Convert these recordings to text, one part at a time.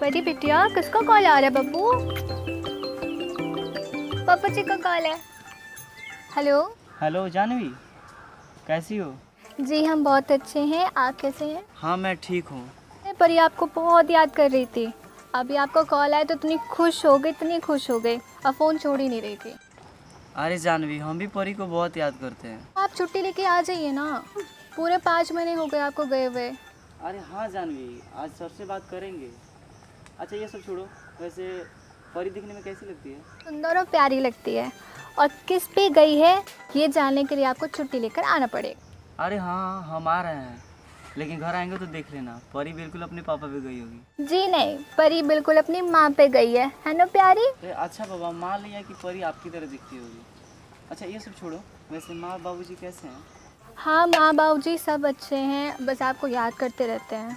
परी बिटिया किसका कॉल आ रहा है बब्बू पापा जी का कॉल है। हेलो? हेलो जानवी कैसी हो? जी हम बहुत अच्छे हैं। आप कैसे हैं? हाँ मैं ठीक हूँ। परी आपको बहुत याद कर रही थी। अभी आपका कॉल आया तो इतनी खुश हो गई इतनी खुश हो गई। अब फ़ोन छोड़ ही नहीं रही थी। अरे जानवी हम भी परी को बहुत याद करते हैं। आप छुट्टी लेके आ जाइए ना। पूरे पाँच महीने हो गए आपको गए हुए। अरे हाँ जानवी आज सर से बात करेंगे। अच्छा ये सब छोड़ो। वैसे परी दिखने में कैसी लगती है? सुंदर और प्यारी लगती है। और किस पे गई है ये जानने के लिए आपको छुट्टी लेकर आना पड़ेगा। अरे हाँ हम आ रहे हैं। लेकिन घर आएँगे तो देख लेना। परी बिल्कुल अपने पापा पे गई होगी। जी नहीं परी बिल्कुल अपनी माँ पे गई है। है ना प्यारी? अरे अच्छा बाबा मान लिया कि परी आपकी तरह दिखती होगी। अच्छा ये सब छोड़ो। वैसे माँ बाबूजी कैसे हैं? हाँ माँ बाबू जी सब अच्छे हैं। बस आपको याद करते रहते हैं।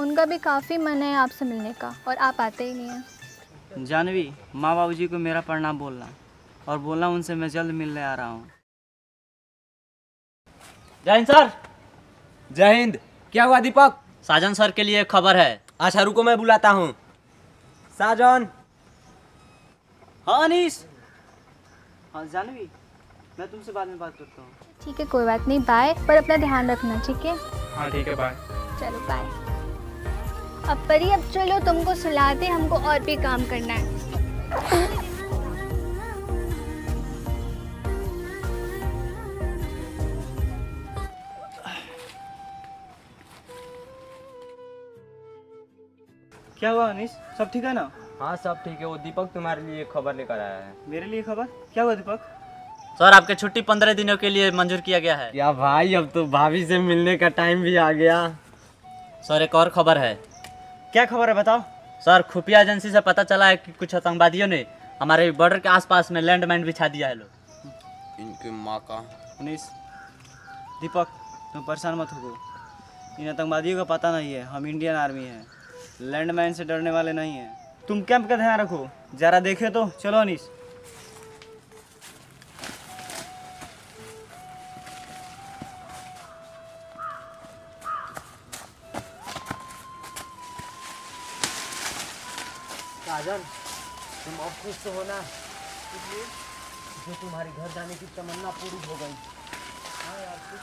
उनका भी काफ़ी मन है आपसे मिलने का और आप आते ही नहीं हैं। जानवी माँ बाबूजी को मेरा प्रणाम बोलना और बोलना उनसे मैं जल्द मिलने आ रहा हूँ। जय हिंद सर। जय हिंद। क्या हुआ दीपक? साजन सर के लिए खबर है। अच्छा रुको मैं बुलाता हूँ। साजन। हाँ अनीस। हाँ जानवी मैं तुमसे बाद में बात करता हूँ। ठीक है कोई बात नहीं बाय पर अपना ध्यान रखना ठीक है? हाँ ठीक है बाय चलो बाय अब परी अब चलो तुमको सुलाते हमको और भी काम करना है। क्या हुआ अनिश? सब ठीक है ना? हाँ सब ठीक है। वो दीपक तुम्हारे लिए खबर लेकर आया है। मेरे लिए खबर? क्या हुआ दीपक? सर आपके छुट्टी पंद्रह दिनों के लिए मंजूर किया गया है। या भाई अब तो भाभी से मिलने का टाइम भी आ गया। सर एक और खबर है। क्या खबर है बताओ? सर खुफिया एजेंसी से पता चला है कि कुछ आतंकवादियों ने हमारे बॉर्डर के आसपास में लैंड माइन बिछा दिया है लोग। इनकी माँ का। मनीष दीपक तुम परेशान मत हो इन आतंकवादियों का पता नहीं है हम इंडियन आर्मी हैं। लैंडमाइन से डरने वाले नहीं हैं। तुम कैंप का ध्यान रखो जरा देखे तो। चलो अनीस साजन तुम अब खुश तो हो ना? इसलिए जो तुम्हारे घर जाने की तमन्ना पूरी हो गई। हाँ यार खुश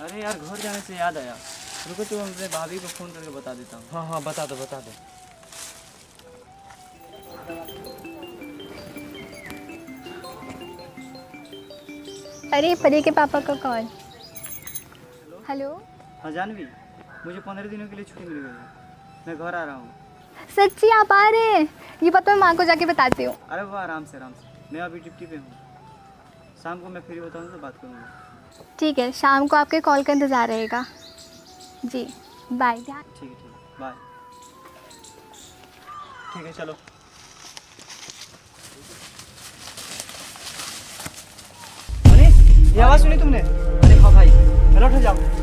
अरे यार घर जाने से याद आया। रुको तो अपने भाभी को फ़ोन करके बता देता हूँ। हाँ हाँ बता दो बता दो। अरे परी के पापा का कॉल। हेलो? हाँ जानवी। मुझे पंद्रह दिनों के लिए छुट्टी मिल गई है। मैं घर आ रहा हूँ। सच्ची आप आ रहे हैं? ये बात मैं माँ को जाके बताती हूँ। अरे वो आराम से आराम से। मैं अभी ड्यूटी पे हूँ। शाम को मैं फ्री होता हूँ तो बात करूँगा। ठीक है शाम को आपके कॉल का इंतज़ार रहेगा। जी बाय ध्यान ठीक है ठीक है। बाय ठीक है चलो। ये आवाज़ सुनी तुमने? अरे हाँ भाई उठ जाओ।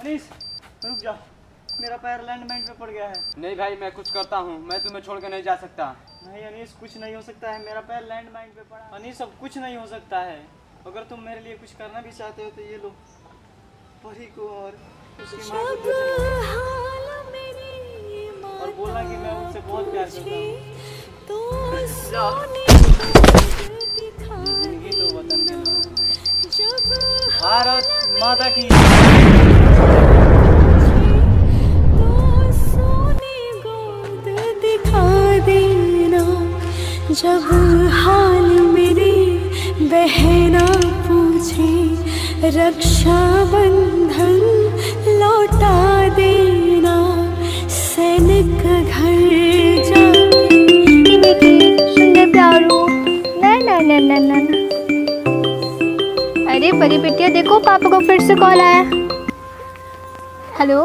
अनीस रुक जा मेरा पैर लैंडमाइन पे पड़ गया है। नहीं भाई मैं कुछ करता हूँ। मैं तुम्हें छोड़ के नहीं जा सकता। नहीं अनीस कुछ नहीं हो सकता है। मेरा पैर लैंडमाइन पे पड़ा अनीस सब कुछ नहीं हो सकता है। अगर तुम मेरे लिए कुछ करना भी चाहते हो तो ये लो। परी को और उसकी माँ को और बोलना कि मैं उनसे बहुत प्यार करता हूँ। तो भारत माता की। जब हाल मेरी बहना पूछे रक्षा बंधन लौटा देना सैनिक घर अरे परी बेटिया देखो पापा को फिर से कॉल आया। हेलो?